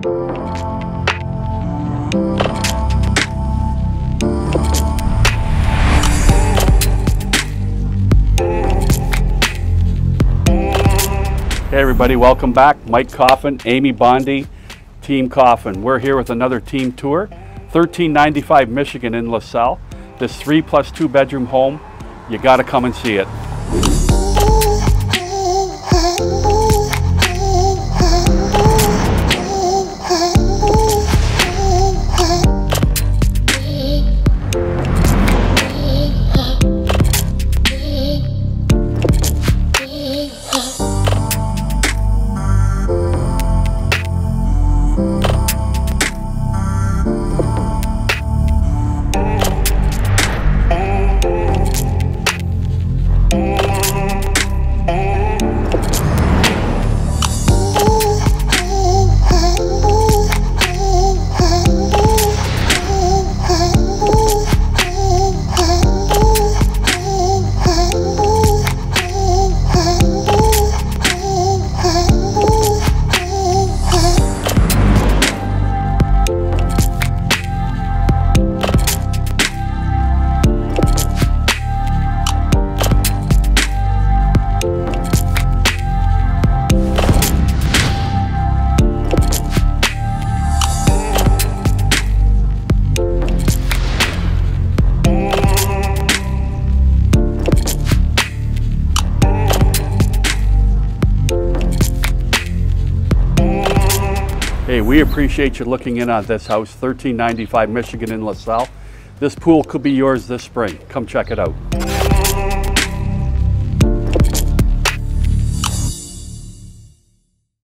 Hey everybody, welcome back. Mike Coffin, Amy Bondi, Team Coffin. We're here with another team tour. 1395 Michigan in LaSalle. This three plus two bedroom home. You gotta come and see it. Bye. Hey, we appreciate you looking in on this house, 1395 Michigan in LaSalle. This pool could be yours this spring. Come check it out.